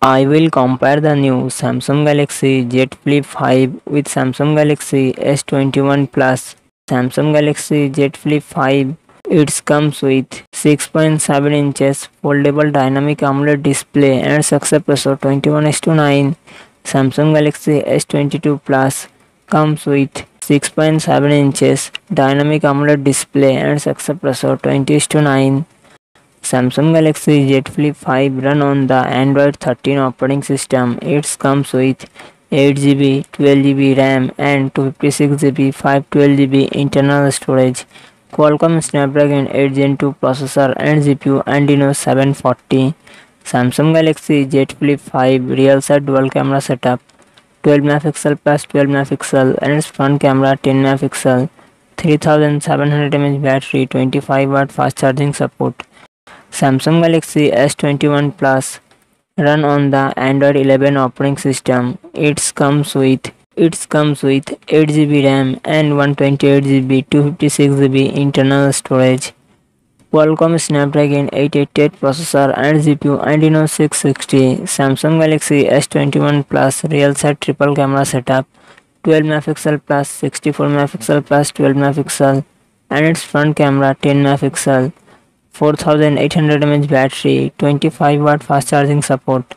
I will compare the new Samsung Galaxy Z Flip 5 with Samsung Galaxy S21 Plus. Samsung Galaxy Z Flip 5 it comes with 6.7 inches foldable dynamic AMOLED display and aspect ratio 21 to 9. Samsung Galaxy S22 Plus comes with 6.7 inches dynamic AMOLED display and aspect ratio 20 to 9. Samsung Galaxy Z Flip 5 run on the Android 13 operating system. It comes with 8GB, 12GB RAM and 256GB, 512GB internal storage. Qualcomm Snapdragon 8 Gen 2 processor and GPU Adreno 740. Samsung Galaxy Z Flip 5 real set dual camera setup 12 megapixel plus 12 megapixel and its front camera 10 megapixel 3700 mAh battery 25 watt fast charging support Samsung Galaxy S21 Plus run on the Android 11 operating system. It comes with it comes with 8GB RAM and 128GB 256GB internal storage. Qualcomm Snapdragon 888 processor and GPU Adreno 660. Samsung Galaxy S21 Plus real set triple camera setup 12 megapixel plus 64 megapixel plus 12 megapixel and its front camera 10 megapixel 4800 mAh battery, 25 watt fast charging support.